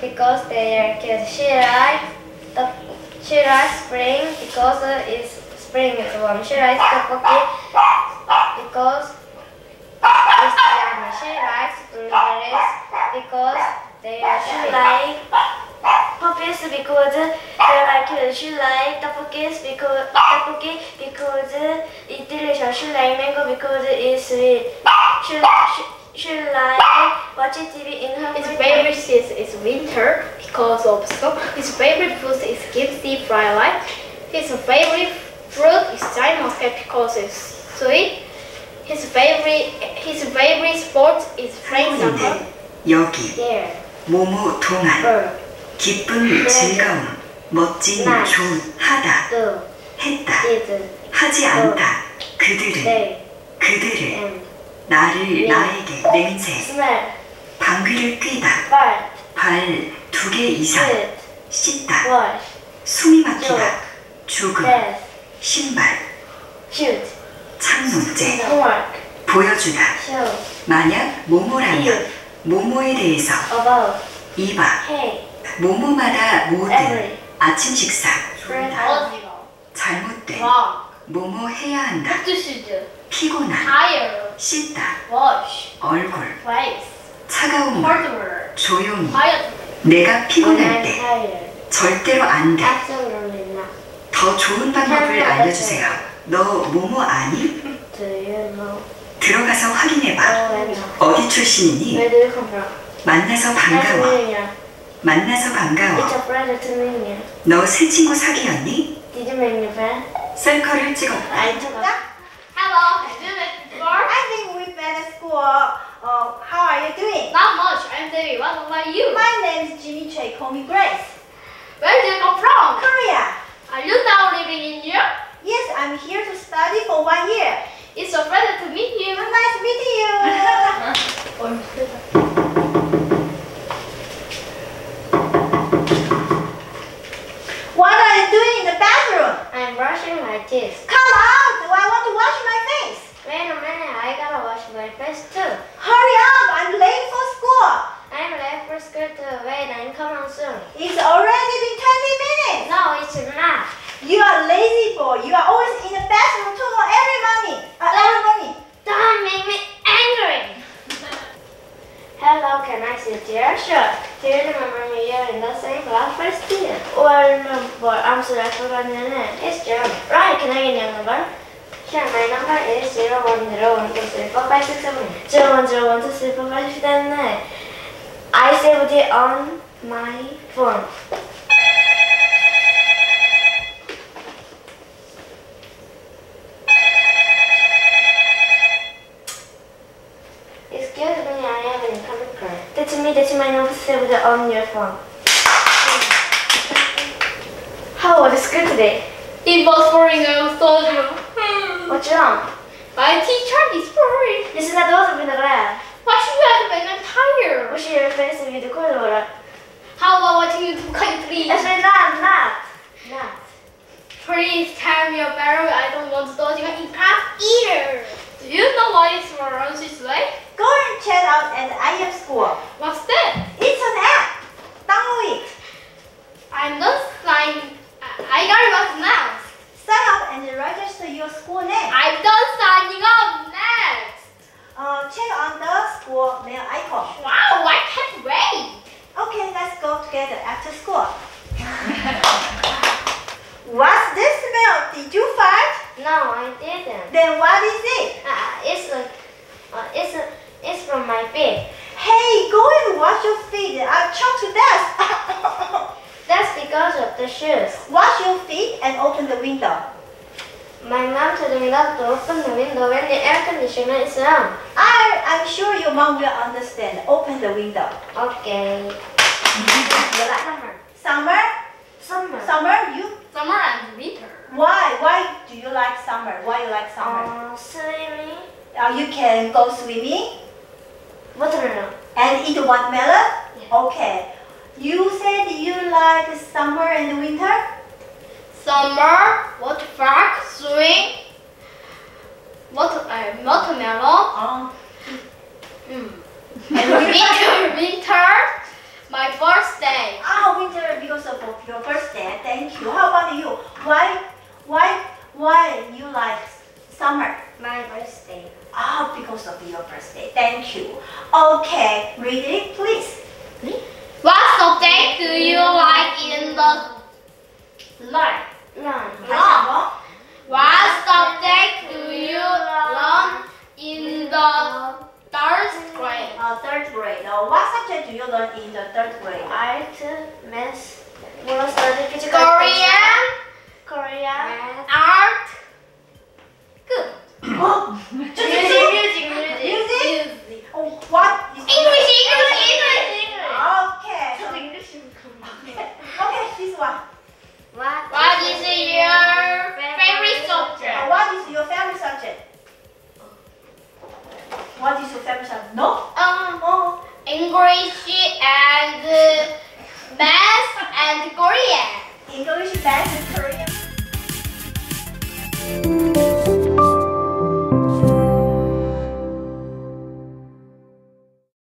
their kids. She likes the she likes spring because it's spring warm. She likes tteokbokki because it's yummy. She likes blueberries because they are She like puppies because they like it. She like tteokbokki because tteokbokki because it's delicious. She like mango because it's sweet. She she, she like watching TV in her His free favorite season is winter because of snow. His favorite food is kimchi fried rice. His favorite fruit is cinnamon because it's sweet. His favorite his favorite sport is playing soccer. 한국인들 여기 There. 모모 동안 Bird. 기쁨 즐거움 멋진 Nice. 좋은 하다 Do. 했다 Did. 하지 않다 그들은 They. 그들을 And. 나를 나에게 냄새 Smell. 방귀를 뀌다 Fart. 발두 개 이상. 씻다 Wash. 숨이 막히다 죽음. 신발 Homework. 보여주다 Show. 만약 모모라면. 모모에 대해서 About. 이봐 Hey. 모모마다 모든. 아침 식사 어. 잘못된 모모 해야 한다 Attitude. 피곤한 Tire. 씻다 Wash. 얼굴 Place. 차가운 물. 조용히 Quiet. 내가 피곤할 때 tired. 절대로 안돼 Absolutely not. 더 좋은 방법을 알려주세요 너 모모 아니? Do you know? 들어가서 확인해봐 Oh. 어디 출신이니? Where do you come from? 만나서 반가워. 만나서 It's 반가워 a pleasure to meet you. 너 새 친구 사귀었니? Did you make new friend? 셀카를 찍었다 I took a Hello. Have you met before? I think we met at school. Uh, how are you doing? Not much. I'm Debbie. What about you? My name is Jimmy Choi. Call me Grace. Where do you come from? Korea. Are you now living in Europe? Yes, I'm here to study for one year. It's a pleasure to meet you. Nice meeting you. brushing. Come out! I want to wash my face. Wait a minute, I gotta wash my face too. Hurry up! I'm late for school. I'm late for school too. Wait, I'm coming soon. It's already been 20 minutes. No, it's not. You are lazy boy. You are always in the bathroom too every morning. Uh, every morning. Don't make me angry. Hello, can I sit here? Sure. Do you remember me? You're in the same class first year. Well, remember, I'm sorry, I forgot your name. It's John. Right, can I get your number? Sure, my number is 0101234567. 0101234567. I saved it on my phone. Excuse me, I am in computer. That's me, that's my number saved on your phone. How was school today? It was boring. I was told you. What's wrong? My teacher is boring. This is not also been glad. Why should you have been I'm tired? Wash your face with the water. How about watching you please? Actually, not, not, not. Please tell me about it. I don't want to dodge in class either. Do you know why it's for lunch is? Go and check out at IM school. What's that? It's an app. Download it. I'm not signing. I got it up now. Sign up and register your school name. I'm done signing up next. Uh, check on the school mail icon. Wow, I can't wait. Okay, let's go together after school. What's this smell? Did you fart? No, I didn't. Then what is it? Uh, it's a, uh, it's a, it's from my feet. Hey, go and wash your feet. I'll choke to death. Because of the shoes. wash your feet and open the window. My mom told me not to open the window when the air conditioner is on. I, I'm sure your mom will understand. Open the window. Okay. You like Summer. summer? Summer. Summer? You? Summer and winter. Why? Why do you like summer? Why you like summer? Uh, swimming. Uh, you can go swimming Watermelon. and eat the watermelon. Yeah. Okay. You said you like summer and winter? Summer, waterfall, swing, water, uh, watermelon. Oh. Mm. and winter, winter, my birthday. Ah. third uh, grade. Uh, third grade. Uh, what subject do you learn in the third grade? Art, math, we study physical Korean. Korean. Art. Good. and Korean. English, and Korean.